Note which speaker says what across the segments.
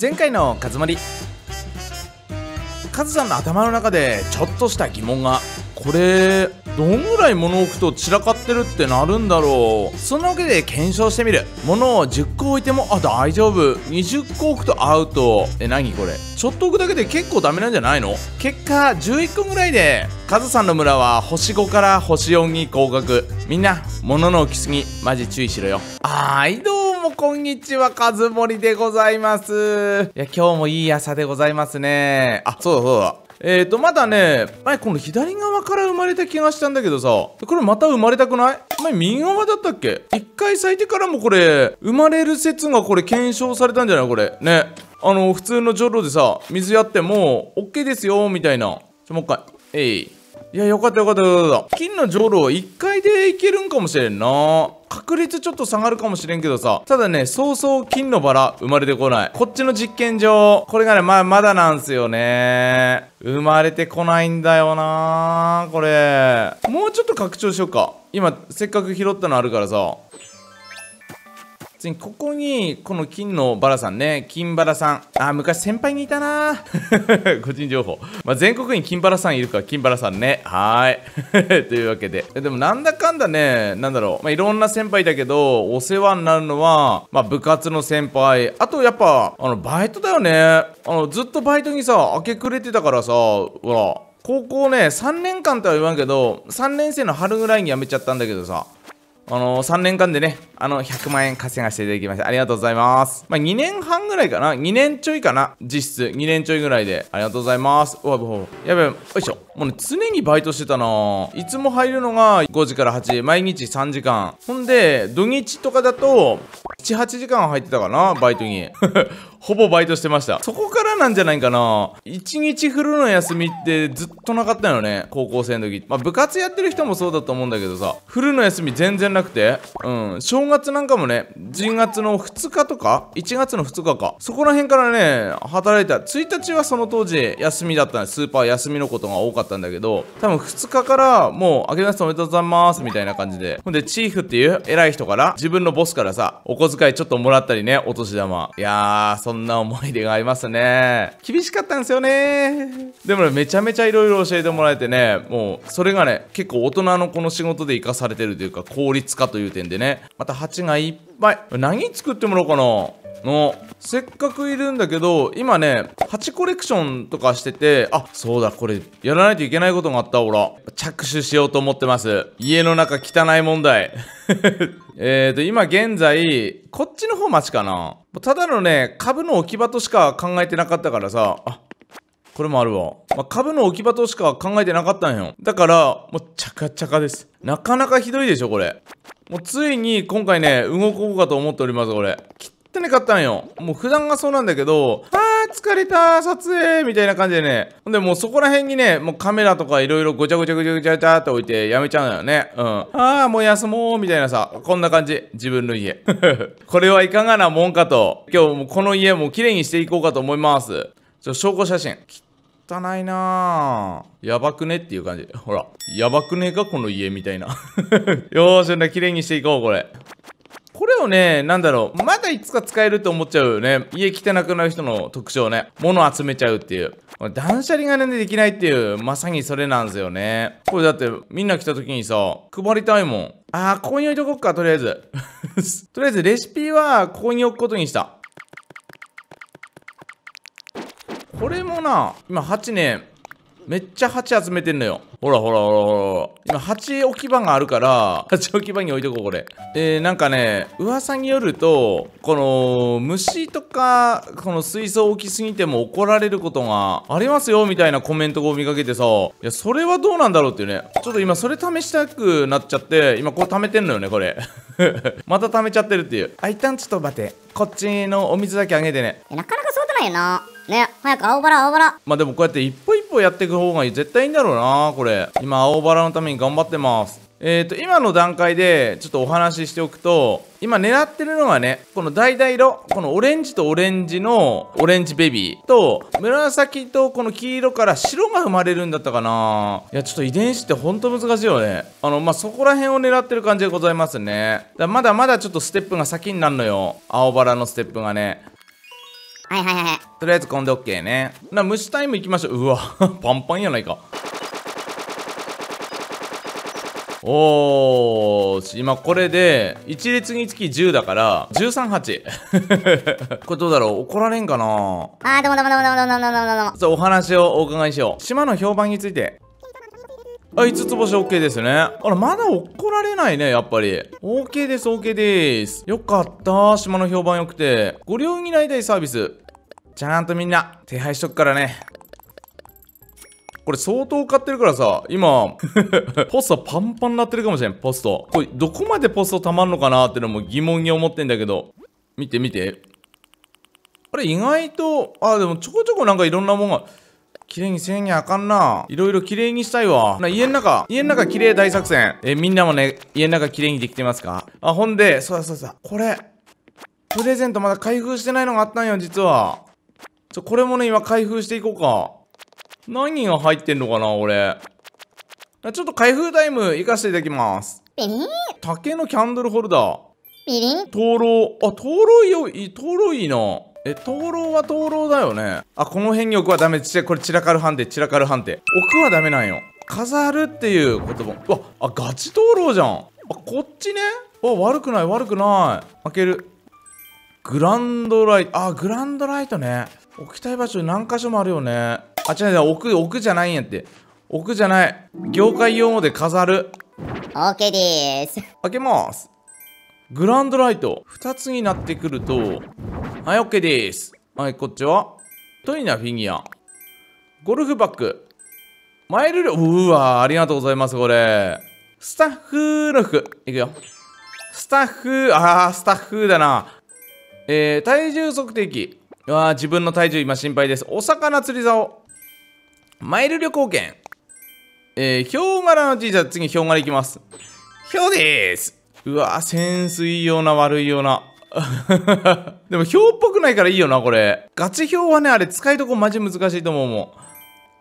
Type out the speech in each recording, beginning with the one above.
Speaker 1: 前回のカズマリ。カズさんの頭の中でちょっとした疑問が。これどんぐらい物置くと散らかってるってなるんだろう。そんなわけで検証してみる。物を10個置いてもあ大丈夫。20個置くとアウト。え何これ。ちょっと置くだけで結構ダメなんじゃないの？結果11個ぐらいでカズさんの村は星5から星4に降格。みんな物の置きすぎマジ注意しろよ。はいどうこんにちはカズモリでございますいや今日もいい朝でございますねあそうだそうだえーと、まだね、前この左側から生まれた気がしたんだけどさ、これまた生まれたくない？前右側だったっけ？一回咲いてからもこれ、生まれる説がこれ検証されたんじゃない？これ。ね。あの、普通のジョロでさ、水やっても、OK ですよ、みたいな。ちょ、もう一回。えい。いや、よかったよかったよかった。金のジョロは1回でいけるんかもしれんな。確率ちょっと下がるかもしれんけどさ。ただね、そうそう金のバラ生まれてこない。こっちの実験場、これがね、ま、まだなんすよね。生まれてこないんだよなこれ。もうちょっと拡張しようか。今、せっかく拾ったのあるからさ。次ここにこの金のバラさんね金バラさん。あ昔先輩にいたな。個人情報、まあ、全国に金バラさんいるから金バラさんね。はい。というわけで。でもなんだかんだねなんだろう、まあ、いろんな先輩だけどお世話になるのは、まあ、部活の先輩。あとやっぱあのバイトだよね。あのずっとバイトにさ明け暮れてたからさほら高校ね3年間とは言わんけど3年生の春ぐらいに辞めちゃったんだけどさ。あのー、3年間でね、あの、100万円稼がせていただきました。ありがとうございます。まあ、2年半ぐらいかな ?2 年ちょいかな実質。2年ちょいぐらいで。ありがとうございます。うわ、やべ、よいしょ。もうね、常にバイトしてたないつも入るのが5時から8時、毎日3時間。ほんで、土日とかだと、7、8時間入ってたかなバイトに。ほぼバイトしてました。そこからなんじゃないかな。1日フルの休みってずっとなかったよね。高校生の時。まあ部活やってる人もそうだと思うんだけどさ、フルの休み全然なくて、うん、正月なんかもね、10月の2日とか、1月の2日か。そこら辺からね、働いた。1日はその当時休みだったんで、スーパー休みのことが多かったんだけど、多分2日からもう、あけましておめでとうございますみたいな感じで。ほんで、チーフっていう偉い人から、自分のボスからさ、お小遣いちょっともらったりね、お年玉。いやー、そんな思い出がありますね。厳しかったんですよね。でもね、めちゃめちゃいろいろ教えてもらえてね、もう、それがね、結構大人のこの仕事で活かされてるというか、効率化という点でね、また蜂がいっぱい。何作ってもらおうかなのせっかくいるんだけど今ね8コレクションとかしててあそうだこれやらないといけないことがあったほら着手しようと思ってます家の中汚い問題 えーと今現在こっちの方待ちかなただのね株の置き場としか考えてなかったからさあこれもあるわ。まあ、株の置き場としか考えてなかったんよ。だから、もう、チャカチャカです。なかなかひどいでしょ、これ。もう、ついに、今回ね、動こうかと思っております、これ。きってね買ったんよ。もう普段がそうなんだけど、あー疲れた撮影みたいな感じでね。ほんでもうそこら辺にね、もうカメラとかいろいろごちゃごちゃごちゃごちゃごちゃって置いてやめちゃうのよね。うん。あーもう休もうみたいなさ、こんな感じ。自分の家。これはいかがなもんかと。今日もこの家も綺麗にしていこうかと思います。ちょ、証拠写真。汚いなぁ。やばくね？っていう感じ。ほら。やばくねえかこの家みたいな。よーし、綺麗にしていこう、これ。これをね、なんだろう、まだいつか使えると思っちゃうよね。家汚くなる人の特徴ね。物集めちゃうっていう。断捨離がね、できないっていう、まさにそれなんですよね。これだって、みんな来た時にさ、配りたいもん。あー、ここに置いとこっか、とりあえず。とりあえず、レシピは、ここに置くことにした。これもな、今8年、めっちゃ鉢集めてんのよ。ほらほらほらほら。今鉢置き場があるから、鉢置き場に置いとこう、これ。えー、なんかね、噂によると、この、虫とか、この水槽置きすぎても怒られることがありますよ、みたいなコメントを見かけてさ、いや、それはどうなんだろうっていうね。ちょっと今それ試したくなっちゃって、今こう貯めてんのよね、これ。また貯めちゃってるっていう。あ、一旦ちょっと待って。こっちのお水だけあげてね。
Speaker 2: なかなかないな。ね。早く青バラ青バラ。
Speaker 1: まあでもこうやって一歩一歩やっていく方が絶対いいんだろうなこれ。今青バラのために頑張ってます。えーと今の段階でちょっとお話ししておくと今狙ってるのがねこの橙色このオレンジとオレンジのオレンジベビーと紫とこの黄色から白が生まれるんだったかな。いやちょっと遺伝子ってほんと難しいよね。あのまあそこら辺を狙ってる感じでございますね。だまだまだちょっとステップが先になるのよ。青バラのステップがね。
Speaker 2: はいはいはい
Speaker 1: とりあえずこんで OK ね。な虫タイムいきましょう。うわ パンパンやないか。おー今これで一列につき10だから138 これどうだろう？怒られんかな？
Speaker 2: あーどうもどうもどうもどうもどうもどうもどうも
Speaker 1: お話をお伺いしよう。島の評判について。あ5つ星 OK ですね。あらまだ怒られないねやっぱり。OK です OK です。よかった島の評判良くて。ご利用になりたいサービス。ちゃんとみんな手配しとくからね。これ相当買ってるからさ今。ポストパンパンになってるかもしれんポスト。これどこまでポストたまんのかなってのも疑問に思ってんだけど。見て見て。あれ意外とあでもちょこちょこなんかいろんなもんが綺麗にせんにゃあかんな。いろいろ綺麗にしたいわ。な家の中、家の中綺麗大作戦。え、みんなもね、家の中綺麗にできてますか？あ、ほんで、そうだそうだ、これ、プレゼントまだ開封してないのがあったんよ、実は。ちょ、これもね、今開封していこうか。何が入ってんのかな、俺。ちょっと開封タイム行かせていただきます。
Speaker 2: ピリン
Speaker 1: 竹のキャンドルホルダー。
Speaker 2: ピリン
Speaker 1: 灯籠あ灯籠いい灯籠いいなえ灯籠は灯籠だよね。あこの辺に置くはダメ。ちこれ散らかる判定。散らかる判定。置くはダメなんよ。飾るっていう言葉うわあガチ灯籠じゃん。あこっちね。あ悪くない悪くない。開ける。グランドライト。あグランドライトね。置きたい場所何箇所もあるよね。あ違う違う置く置くじゃないんやって。置くじゃない。業界用語で飾る。
Speaker 2: オーケーでーす。
Speaker 1: 開けます。グランドライト。2つになってくるとはい OK です。はいこっちはトイナフィギュア。ゴルフバッグ。マイル料うわありがとうございますこれ。スタッフの服いくよ。スタッフ。あースタッフだな。えー、体重測定器。うわー自分の体重今心配です。お魚釣り竿。マイル旅行券。えー、ヒョウ柄の T シャツ。次ヒョウ柄いきます。ヒョウでーす。うわセンスいいような悪いような。でもヒョウっぽくないからいいよなこれ。ガチヒョウはねあれ使いどこマジ難しいと思うもん。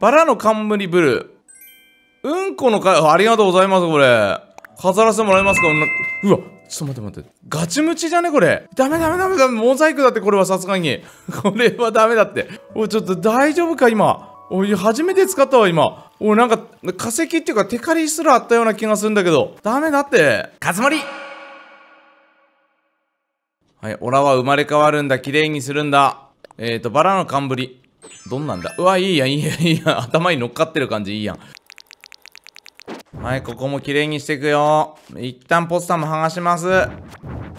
Speaker 1: バラの冠ブルー。うんこのかありがとうございますこれ。飾らせてもらえますか？うわちょっと待って待って。ガチムチじゃねこれ。ダメダメダメダメ。モザイクだってこれはさすがに。これはダメだって。おいちょっと大丈夫か今？おい初めて使ったわ今。おいなんか化石っていうかテカリすらあったような気がするんだけど。ダメだって。カズマリ。はいオラは生まれ変わるんだ綺麗にするんだ。えーとバラの冠。どんなんだ？うわいいやんいいやんいいやん。頭に乗っかってる感じいいやん。はいここも綺麗にしていくよ。一旦ポスターも剥がします。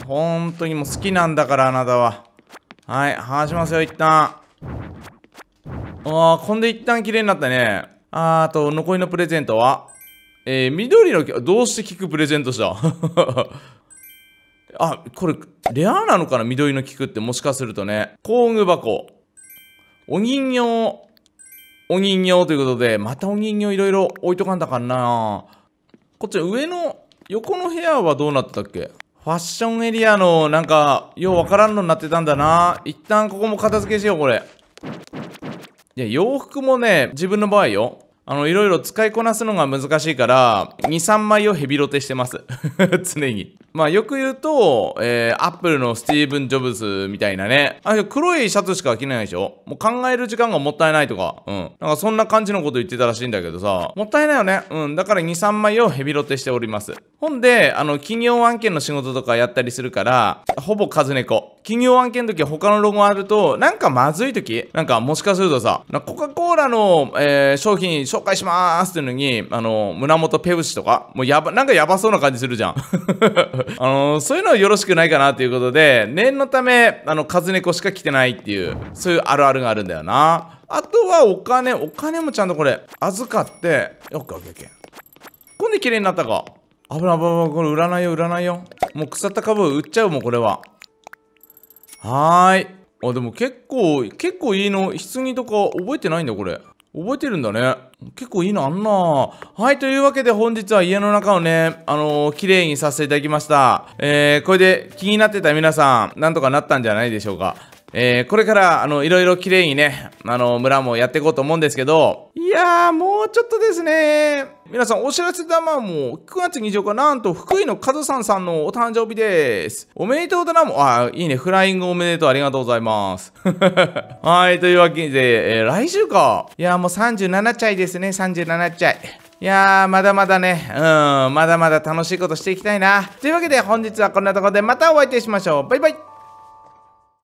Speaker 1: 本当にもう好きなんだからあなたは。はい剥がしますよ一旦。あーこんで一旦綺麗になったね。あーあと残りのプレゼントは？えー、緑のどうして菊プレゼントした あこれレアなのかな？緑の菊ってもしかするとね。工具箱。お人形。お人形ということでまたお人形いろいろ置いとかんだかな。こっち上の横の部屋はどうなってたっけ？ファッションエリアのなんかようわからんのになってたんだな。一旦ここも片付けしようこれ。いや洋服もね自分の場合よ。あのいろいろ使いこなすのが難しいから23枚をヘビロテしてます。常に。まあよく言うと、えー、アップルのスティーブン・ジョブズみたいなね。あ黒いシャツしか着ないでしょ？もう考える時間がもったいないとか。うん。なんかそんな感じのこと言ってたらしいんだけどさ。もったいないよね。うん。だから23枚をヘビロテしております。ほんであの企業案件の仕事とかやったりするからほぼ数猫。企業案件の時他のロゴあるとなんかまずい時？なんかもしかするとさコカ・コーラの、えー、商品紹介しまーすっていうのにあの胸元ペプシとか？もうやばなんかやばそうな感じするじゃん。あのそういうのはよろしくないかなということで念のためあの数猫しか着てないっていうそういうあるあるがあるんだよな。あとはお金お金もちゃんとこれ預かってオッケーオッケーオッケー。こんで綺麗になったか？危ない危ないこれ売らないよ売らないよ。もう腐った株売っちゃうもんこれは。はーい。あでも結構結構いいの棺とか覚えてないんだこれ。覚えてるんだね。結構いいのあんな。はいというわけで本日は家の中をねあのー、綺麗にさせていただきました。えー、これで気になってた皆さんなんとかなったんじゃないでしょうか。えー、これから、あの、いろいろ綺麗にね、あの、村もやっていこうと思うんですけど、いやー、もうちょっとですね。皆さん、お知らせだまも、9月24日、なんと、福井のカズさんさんのお誕生日です。おめでとうだなも、あ、いいね、フライングおめでとう、ありがとうございます。はい、というわけで、えー来週か。いやー、もう37歳ですね、37歳。いやー、まだまだね、うん、まだまだ楽しいことしていきたいな。というわけで、本日はこんなところでまたお会いいたしましょう。バイバイ。